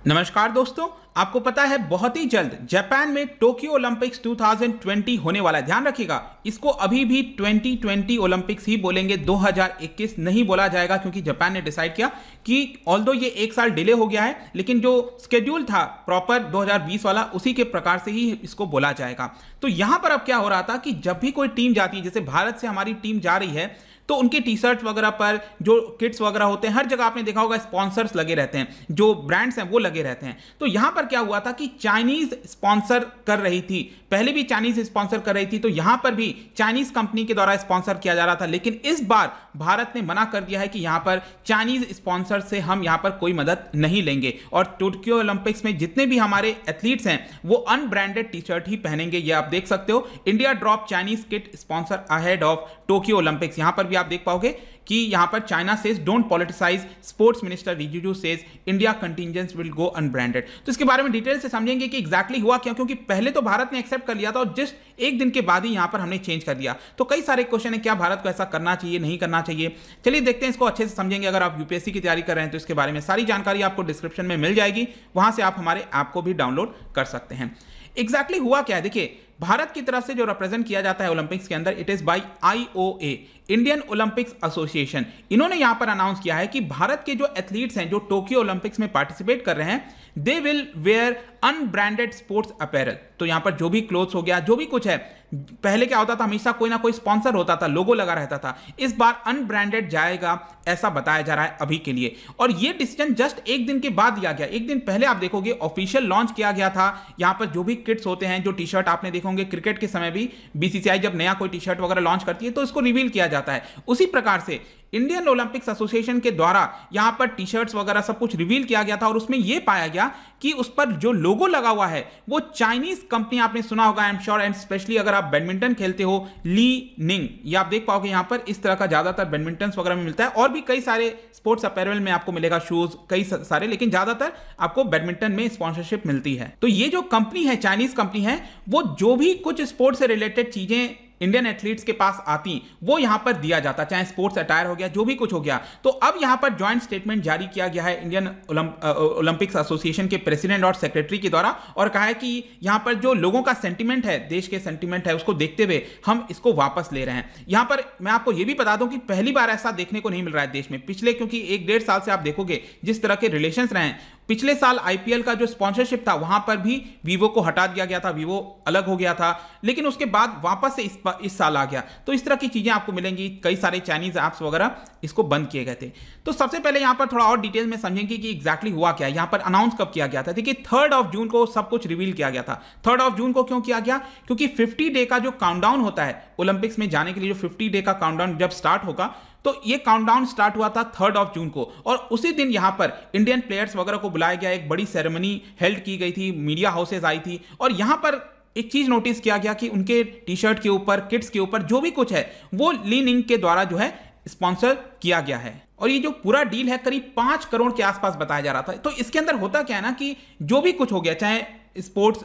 नमस्कार दोस्तों, आपको पता है बहुत ही जल्द जापान में टोक्यो ओलंपिक्स 2020 होने वाला है। ध्यान रखिएगा, इसको अभी भी 2020 ओलंपिक्स ही बोलेंगे 2021 नहीं बोला जाएगा क्योंकि जापान ने डिसाइड किया कि ऑल ये एक साल डिले हो गया है, लेकिन जो स्केड्यूल था प्रॉपर 2020 वाला, उसी के प्रकार से ही इसको बोला जाएगा। तो यहाँ पर अब क्या हो रहा था कि जब भी कोई टीम जाती है, जैसे भारत से हमारी टीम जा रही है तो उनके टी शर्ट वगैरह पर जो किट्स वगैरह होते हैं, हर जगह आपने देखा होगा स्पॉन्सर्स लगे रहते हैं, जो ब्रांड्स हैं वो लगे रहते हैं। तो यहाँ पर क्या हुआ था कि चाइनीज़ स्पॉन्सर कर रही थी। पहले भी चाइनीज़ स्पॉन्सर कर रही थी तो यहाँ पर भी चाइनीज़ कंपनी के द्वारा स्पॉन्सर किया जा रहा था। लेकिन इस बार भारत ने मना कर दिया है कि यहाँ पर चाइनीज़ स्पॉन्सर से हम यहाँ पर कोई मदद नहीं लेंगे। और टोक्यो ओलंपिक्स में जितने भी हमारे एथलीट्स हैं, वो अनब्रांडेड टी शर्ट ही पहनेंगे। ये आप देख सकते हो India drop Chinese kit sponsor ahead of Tokyo Olympics यहाँ पर भी आप देख पाओगे कि यहाँ पर China says don't politicise sports minister Rijiju says India contingents will go unbranded तो इसके बारे में डिटेल से समझेंगे कि एक्जैक्टली exactly हुआ क्या, क्योंकि पहले तो भारत ने एक्सेप्ट कर लिया था और जस्ट एक दिन के बाद ही यहाँ पर हमने चेंज कर दिया तो कई सारे क्वेश्चन है, क्या भारत को ऐसा करना चाहिए, नहीं करना चाहिए? चलिए देखते हैं इसको अच्छे से समझेंगे। अगर आप यूपीएससी की तैयारी कर रहे हैं तो इसके बारे में सारी जानकारी आपको डिस्क्रिप्शन में मिल जाएगी। वहाँ से आप हमारे ऐप को भी डाउनलोड कर सकते हैं। एग्जैक्टली exactly हुआ क्या है? देखिए भारत की तरफ़ से जो रिप्रेजेंट किया जाता है ओलंपिक्स के अंदर it is by IOA Indian Olympics association इन्होंने यहाँ पर अनाउंस किया है कि भारत के जो एथलीट्स हैं, जो टोक्यो ओलंपिक्स में पार्टिसिपेट कर रहे हैं they will wear unbranded sports apparel तो यहाँ पर जो भी क्लोथ्स हो गया, जो भी कुछ है, पहले क्या होता था, हमेशा कोई ना कोई स्पॉन्सर होता था लोगो लगा रहता था. इस बार अनब्रांडेड जाएगा, ऐसा बताया जा रहा है अभी के लिए. और ये डिसीज़न जस्ट एक दिन के बाद लिया गया. एक दिन पहले आप देखोगे ऑफिशियल लॉन्च किया गया था. यहाँ पर जो भी किट्स होते हैं, जो टी शर्ट आपने देखोगे क्रिकेट के समय भी बीसीसीआई जब नया कोई टी शर्ट वगैरह लॉन्च करती है तो इसको रिवील किया जाता है। उसी प्रकार से इंडियन ओलंपिक्स एसोसिएशन के द्वारा यहाँ पर टी शर्ट्स वगैरह सब कुछ रिवील किया गया था और उसमें यह पाया गया कि उस पर जो लोगो लगा हुआ है, वो चाइनीज़ कंपनी आपने सुना होगा I am sure and specially अगर आप बैडमिंटन खेलते हो ली निंग ये आप देख पाओगे यहाँ पर इस तरह का ज़्यादातर बैडमिंटन वगैरह में मिलता है और भी कई सारे स्पोर्ट्स अपैरल में आपको मिलेगा शूज़ कई सारे, लेकिन ज़्यादातर आपको बैडमिंटन में स्पॉन्सरशिप मिलती है। तो ये जो कंपनी है चाइनीज़ कंपनी है, वो जो भी कुछ स्पोर्ट्स से रिलेटेड चीज़ें इंडियन एथलीट्स के पास आती, वो यहाँ पर दिया जाता, चाहे स्पोर्ट्स अटायर हो गया, जो भी कुछ हो गया। तो अब यहाँ पर ज्वाइंट स्टेटमेंट जारी किया गया है इंडियन ओलंपिक्स एसोसिएशन के प्रेसिडेंट और सेक्रेटरी के द्वारा, और कहा है कि यहाँ पर जो लोगों का सेंटिमेंट है, देश के सेंटिमेंट है, उसको देखते हुए हम इसको वापस ले रहे हैं। यहाँ पर मैं आपको यह भी बता दूँ कि पहली बार ऐसा देखने को नहीं मिल रहा है देश में। पिछले क्योंकि एक डेढ़ साल से आप देखोगे, जिस तरह के रिलेशन रहे पिछले साल आईपीएल का जो स्पॉन्सरशिप था वहाँ पर भी वीवो को हटा दिया गया था वीवो अलग हो गया था लेकिन उसके बाद वापस से इस, इस साल आ गया। तो इस तरह की चीज़ें आपको मिलेंगी कई सारे चाइनीज़ ऐप्स वगैरह इसको बंद किए गए थे। तो सबसे पहले यहाँ पर थोड़ा और डिटेल में समझेंगे कि एग्जैक्टली हुआ क्या यहाँ पर अनाउंस कब किया गया था? देखिए थर्ड ऑफ़ जून को सब कुछ रिवील किया गया था। थर्ड ऑफ़ जून को क्यों किया गया? क्योंकि फिफ्टी डे का जो काउंटडाउन होता है ओलंपिक्स में जाने के लिए जो फिफ्टी डे का काउंटडाउन जब स्टार्ट होगा तो ये काउंटडाउन स्टार्ट हुआ था थर्ड ऑफ़ जून को। और उसी दिन यहाँ पर इंडियन प्लेयर्स वगैरह को बुलाया गया, एक बड़ी सेरेमनी हेल्ड की गई थी मीडिया हाउसेज आई थी। और यहाँ पर एक चीज़ नोटिस किया गया कि उनके टी शर्ट के ऊपर किट्स के ऊपर जो भी कुछ है, वो लीन इंक के द्वारा जो है स्पॉन्सर किया गया है। और ये जो पूरा डील है, करीब पाँच करोड़ के आसपास बताया जा रहा था। तो इसके अंदर होता क्या है ना कि जो भी कुछ हो गया, चाहे स्पोर्ट्स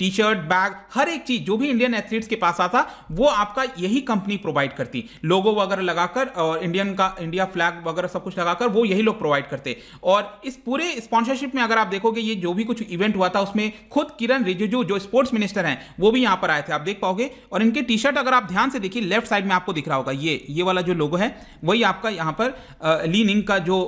टी शर्ट बैग, हर एक चीज़, जो भी इंडियन एथलीट्स के पास आता, वो आपका यही कंपनी प्रोवाइड करती। लोगो वगैरह लगाकर और इंडियन का इंडिया फ्लैग वगैरह सब कुछ लगाकर, वो यही लोग प्रोवाइड करते। और इस पूरे स्पॉन्सरशिप में अगर आप देखोगे, ये जो भी कुछ इवेंट हुआ था, उसमें खुद किरण रिजिजू, जो स्पोर्ट्स मिनिस्टर हैं, वो भी यहाँ पर आए थे। आप देख पाओगे? और इनके टी शर्ट अगर आप ध्यान से देखिए लेफ़्ट साइड में आपको दिख रहा होगा। ये ये वाला जो लोगो है, वही आपका यहाँ पर लीनिंग का जो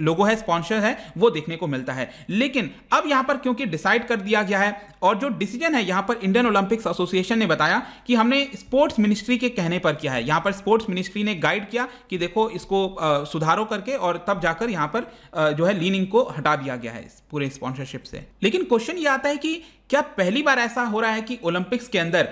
लोगो है स्पॉन्सर है, वो देखने को मिलता है। लेकिन अब यहाँ पर क्योंकि डिसाइड कर दिया गया है, और जो डिसीज़न है, यहाँ पर इंडियन ओलंपिक्स एसोसिएशन ने बताया कि हमने स्पोर्ट्स मिनिस्ट्री के कहने पर किया है। यहाँ पर स्पोर्ट्स मिनिस्ट्री ने गाइड किया कि देखो इसको सुधारो करके और तब जाकर यहाँ पर जो है लीनिंग को हटा दिया गया है इस पूरे स्पॉन्सरशिप से। लेकिन क्वेश्चन ये आता है कि क्या पहली बार ऐसा हो रहा है कि ओलंपिक्स के अंदर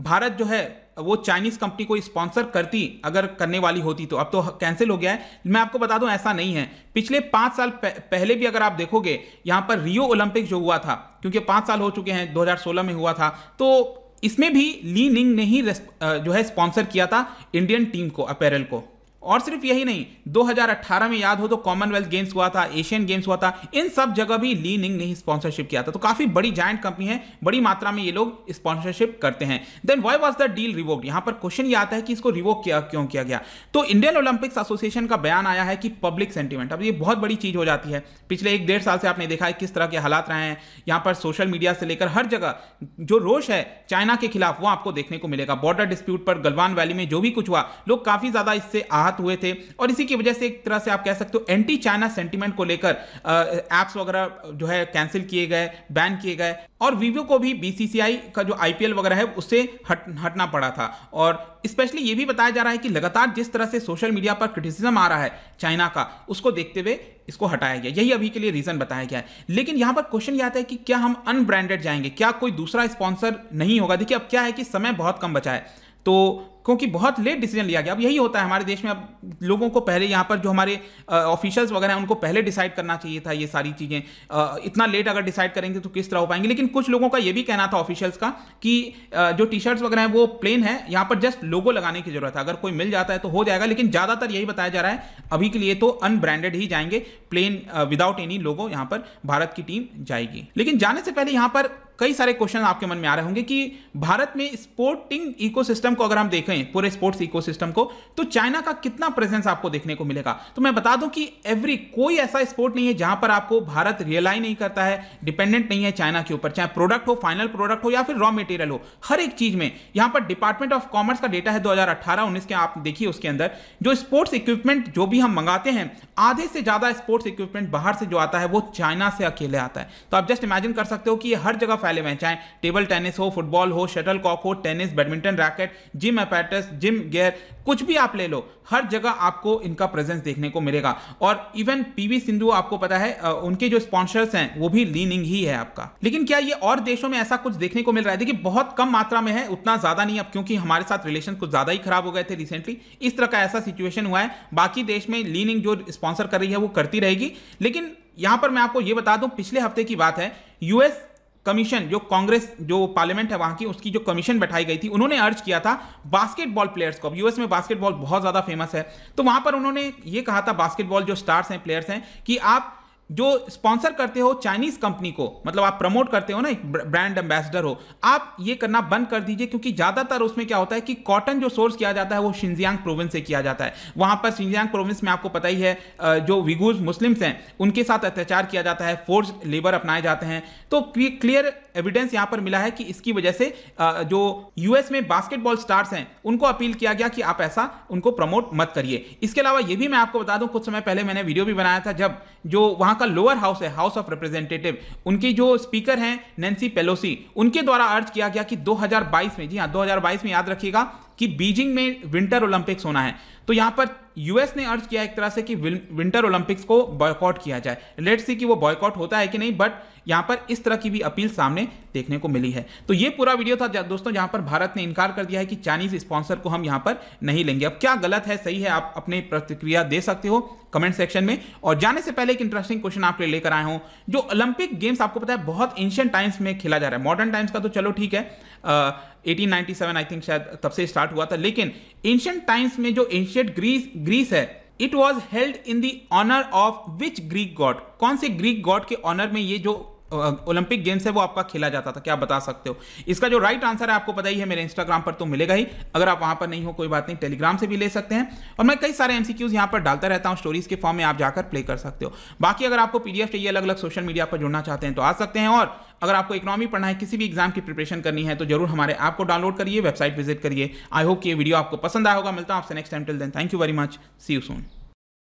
भारत जो है वो चाइनीज़ कंपनी को स्पॉन्सर करती, अगर करने वाली होती तो। अब तो कैंसिल हो गया है। मैं आपको बता दूँ, ऐसा नहीं है। पिछले पाँच साल पहले भी अगर आप देखोगे, यहाँ पर रियो ओलंपिक जो हुआ था, क्योंकि पाँच साल हो चुके हैं 2016 में हुआ था तो इसमें भी ली निंग ने ही जो है स्पॉन्सर किया था इंडियन टीम को अपेरल को। और सिर्फ़ यही नहीं 2018 में याद हो तो कॉमनवेल्थ गेम्स हुआ था एशियन गेम्स हुआ था, इन सब जगह भी ली निंग ने स्पॉन्सरशिप किया था। तो काफ़ी बड़ी जायंट कंपनी है, बड़ी मात्रा में ये लोग स्पॉन्सरशिप करते हैं। Then why was the deal revoke यहाँ पर क्वेश्चन ये आता है कि इसको रिवोक किया, क्यों किया गया? तो इंडियन ओलंपिक्स एसोसिएशन का बयान आया है कि पब्लिक सेंटिमेंट अब ये बहुत बड़ी चीज़ हो जाती है। पिछले एक डेढ़ साल से आपने देखा है किस तरह के हालात रहे हैं। यहाँ पर सोशल मीडिया से लेकर हर जगह, जो रोष है चाइना के खिलाफ, वो आपको देखने को मिलेगा। बॉर्डर डिस्प्यूट पर गलवान वैली में जो भी कुछ हुआ, लोग काफ़ी ज़्यादा इससे आहत हुए थे। और इसी की वजह से एक तरह से आप कह सकते हो एंटी चाइना सेंटीमेंट को लेकर एप्स वगैरह जो है कैंसिल किए गए बैन किए गए। और वीवो को भी बीसीसीआई का जो आईपीएल वगैरह है, उससे हट, हटना पड़ा था। और स्पेशली ये भी बताया जा रहा है कि लगातार जिस तरह से सोशल मीडिया पर क्रिटिसिज्म आ रहा है चाइना का, उसको देखते हुए इसको हटाया गया। यही अभी के लिए रीजन बताया गया है। लेकिन यहाँ पर क्वेश्चन ये आता है कि क्या हम अनब्रांडेड जाएँगे? क्या कोई दूसरा स्पॉन्सर नहीं होगा? देखिए अब क्या है कि समय बहुत कम बचा है। तो क्योंकि बहुत लेट डिसीज़न लिया गया। अब यही होता है हमारे देश में। अब लोगों को पहले यहाँ पर जो हमारे ऑफिशियल्स वगैरह हैं, उनको पहले डिसाइड करना चाहिए था ये सारी चीज़ें। इतना लेट अगर डिसाइड करेंगे तो किस तरह हो पाएँगे? लेकिन कुछ लोगों का ये भी कहना था ऑफिशियल्स का कि जो टी शर्ट्स वगैरह हैं वो प्लेन है। यहाँ पर जस्ट लोगो लगाने की ज़रूरत है। अगर कोई मिल जाता है तो हो जाएगा, लेकिन ज़्यादातर यही बताया जा रहा है, अभी के लिए तो अनब्रांडेड ही जाएँगे। प्लेन विदाउट एनी लोगो यहाँ पर भारत की टीम जाएगी। लेकिन जाने से पहले यहाँ पर कई सारे क्वेश्चन आपके मन में आ रहे होंगे कि भारत में स्पोर्टिंग इकोसिस्टम को अगर हम देखें पूरे स्पोर्ट्स इकोसिस्टम को तो चाइना का कितना प्रेजेंस आपको देखने को मिलेगा? तो मैं बता दूँ कि एवरी कोई ऐसा स्पोर्ट नहीं है जहाँ पर आपको भारत रियलाई नहीं करता है डिपेंडेंट नहीं है चाइना के ऊपर, चाहे प्रोडक्ट हो फाइनल प्रोडक्ट हो या फिर रॉ मटेरियल हो, हर एक चीज़ में। यहाँ पर डिपार्टमेंट ऑफ़ कॉमर्स का डेटा है दो हज़ार के आप देखिए उसके अंदर। जो स्पोर्ट्स इक्विपमेंट जो भी हम मंगाते हैं आधे से ज़्यादा स्पोर्ट्स इक्विपमेंट बाहर से जो आता है, वो चाइना से अकेले आता है। तो आप जस्ट इमेजिन कर सकते हो कि ये हर जगह फैले हुए हैं, चाहे टेबल टेनिस हो फुटबॉल हो शटल कॉक हो tennis badminton racket gym apparatus gym gear कुछ भी आप ले लो, हर जगह आपको इनका प्रेजेंस देखने को मिलेगा। और इवन पीवी सिंधु आपको पता है उनके जो स्पॉन्सर्स हैं, वो भी लीनिंग ही है आपका। लेकिन क्या ये और देशों में ऐसा कुछ देखने को मिल रहा है? देखिए, बहुत कम मात्रा में है, उतना ज़्यादा नहीं अब, क्योंकि हमारे साथ रिलेशन कुछ ज़्यादा ही खराब हो गए थे रिसेंटली इस तरह का ऐसा सिचुएशन हुआ है। बाकी देश में लीनिंग जो स्पॉन्सर कर रही है, वो करती रहेगी। लेकिन यहाँ पर मैं आपको ये बता दूँ, पिछले हफ़्ते की बात है यूएस कमीशन जो कांग्रेस, जो पार्लियामेंट है वहाँ की, उसकी जो कमीशन बैठाई गई थी, उन्होंने अर्ज़ किया था बास्केटबॉल प्लेयर्स को। यूएस में बास्केटबॉल बहुत ज़्यादा फ़ेमस है। तो वहाँ पर उन्होंने ये कहा था बास्केटबॉल जो स्टार्स हैं प्लेयर्स हैं, कि आप जो स्पॉन्सर करते हो चाइनीज़ कंपनी को मतलब आप प्रमोट करते हो ना, एक ब्रांड एम्बेसडर हो, आप ये करना बंद कर दीजिए क्योंकि ज़्यादातर उसमें क्या होता है कि कॉटन जो सोर्स किया जाता है वो शिंजियांग प्रोविंस से किया जाता है। वहाँ पर शिंजियांग प्रोविंस में आपको पता ही है जो विगूज मुस्लिम्स हैं, उनके साथ अत्याचार किया जाता है फोर्स लेबर अपनाए जाते हैं। तो क्लियर एविडेंस यहाँ पर मिला है कि इसकी वजह से जो यूएस में बास्केटबॉल स्टार्स हैं, उनको अपील किया गया कि आप ऐसा उनको प्रमोट मत करिए। इसके अलावा यह भी मैं आपको बता दूँ, कुछ समय पहले मैंने वीडियो भी बनाया था, जब जो वहाँ का लोअर हाउस है हाउस ऑफ़ रिप्रेजेंटेटिव उनकी जो स्पीकर हैं नैन्सी पेलोसी उनके द्वारा अर्ज़ किया गया कि 2022 में, जी हाँ 2022 में याद रखिएगा कि बीजिंग में विंटर ओलंपिक्स होना है। तो यहाँ पर यूएस ने अर्ज़ किया एक तरह से कि विंटर ओलंपिक्स को बॉयकॉट किया जाए। लेट्स सी कि वो बॉयकॉट होता है कि नहीं बट यहाँ पर इस तरह की भी अपील सामने देखने को मिली है। तो ये पूरा वीडियो था दोस्तों, जहाँ पर भारत ने इनकार कर दिया है कि चाइनीज़ स्पॉन्सर को हम यहाँ पर नहीं लेंगे। अब क्या गलत है, सही है, आप अपनी प्रतिक्रिया दे सकते हो। कमेंट सेक्शन में। और जाने से पहले एक इंटरेस्टिंग क्वेश्चन आपके लिए लेकर आए हूँ, जो ओलंपिक गेम्स आपको पता है, बहुत एंशियंट टाइम्स में खेला जा रहा है। मॉडर्न टाइम्स का तो चलो ठीक है। Eighteen ninety seven I think शायद तब से स्टार्ट हुआ था। लेकिन एंशियंट टाइम्स में जो एंशियंट ग्रीस ग्रीस है it was held in the honour of which Greek god कौन से ग्रीक गॉड के ऑनर में ये जो ओलंपिक गेम्स है वो आपका खेला जाता था, क्या आप बता सकते हो? इसका जो राइट आंसर है, आपको पता ही है, मेरे इंस्टाग्राम पर तो मिलेगा ही। अगर आप वहाँ पर नहीं हो, कोई बात नहीं टेलीग्राम से भी ले सकते हैं। और मैं कई सारे एमसीक्यूज यहाँ पर डालता रहता हूँ स्टोरीज के फॉर्म में आप जाकर प्ले कर सकते हो। बाकी अगर आपको पीडीएफ चाहिए अलग अलग सोशल मीडिया पर जुड़ना चाहते हैं तो आ सकते हैं। और अगर आपको इकोनॉमी पढ़ना है, किसी भी एग्ज़ाम की प्रिपरेशन करनी है तो ज़रूर हमारे ऐप को डाउनलोड करिए वेबसाइट विज़िट करिए। आई होप ये वीडियो आपको पसंद आया होगा। मिलता हूँ आपसे next time till then thank you very much see you soon